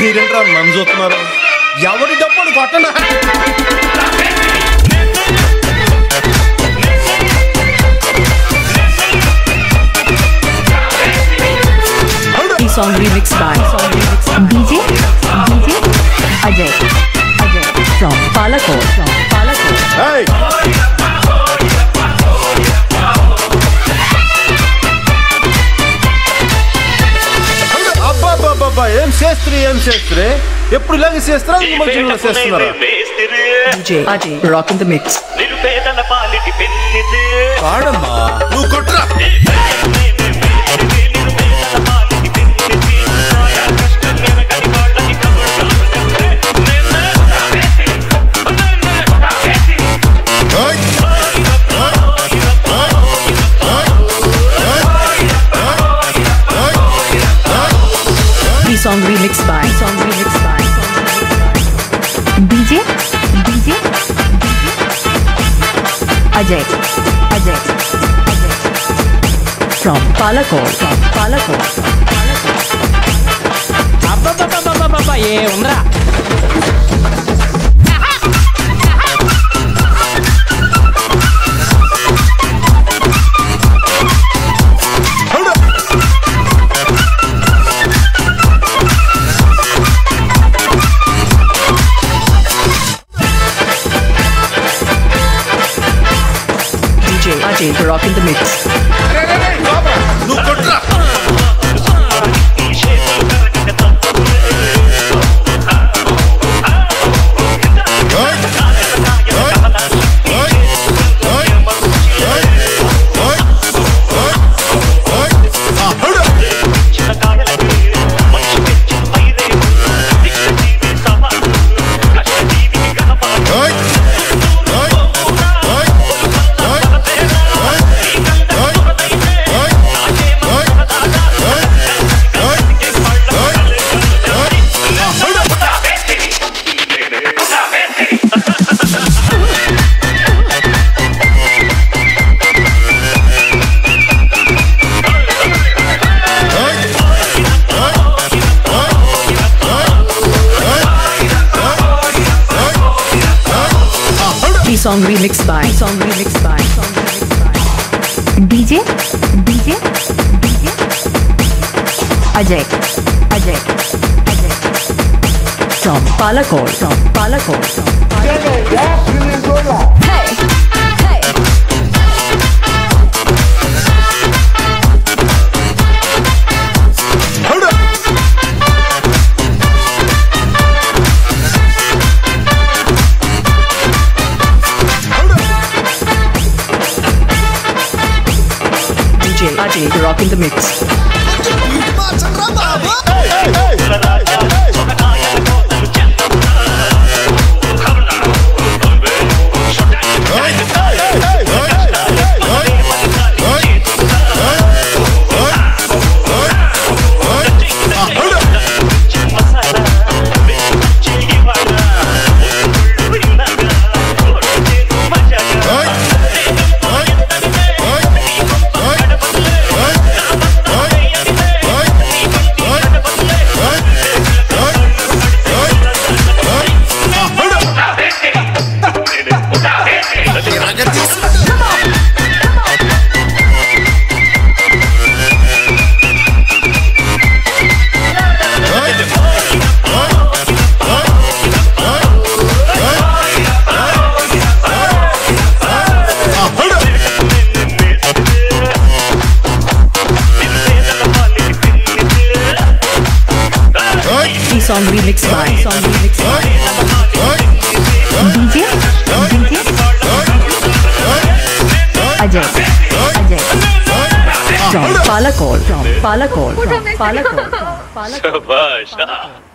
మీరేంట్రా నన్ను చూస్తున్నారు ఎవరి డబ్బులు కొట్టండి సాంగ్ రీమిక్స్ బై చేస్త్రి ఏం చేస్త్రి ఎప్పుడు ఇలాగే చేస్తారా నిమజ్జనంలో చేస్తున్నారా పాడమ్మా. నువ్వు కొట్రా. song remixed by song remixed by DJ DJ Ajay Ajay Ajay from Palakkad from Palakkad Abba baba baba baba ye umra DJ rock in the mix song remixed by. Song remixed by DJ DJ DJ Ajay. Ajay Ajay. From Palakot from Palakot from Palakot rocking the mix. song remix by song remix by DJ DJ Ajay Ajay from Palakot from Palakot from Palakot Palakot